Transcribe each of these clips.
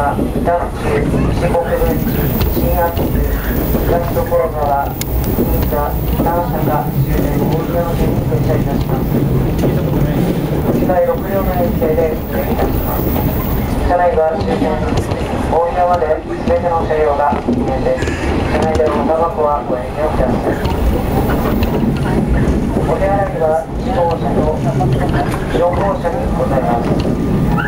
横浜ダッシュ四国分新秋津ラストコロ川銀座長坂終電大宮の線に停車いたします次第6両の駅で運転いたします車内は終点大宮まで全ての車両が禁煙です車内でのタバコはご遠慮くださいお手洗いは1号車と4号車にございます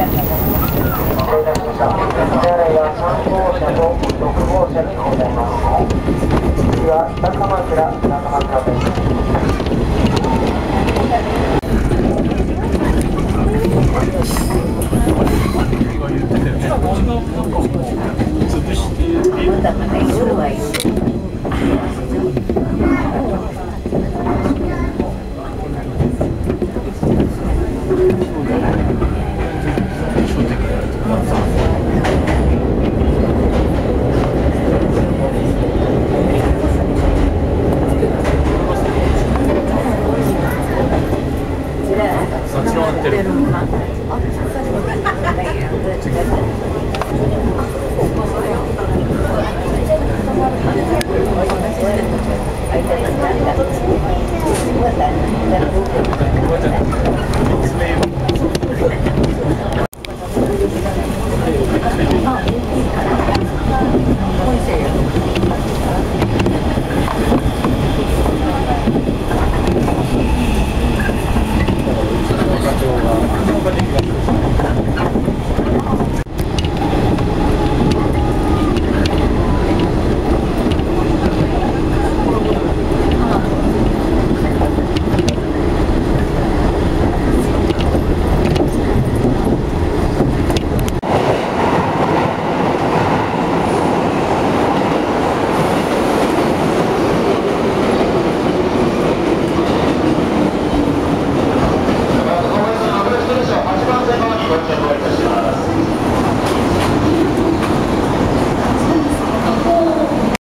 失礼いたしましたお手洗いは3号車と6号車にございます次は北鎌倉北鎌倉です。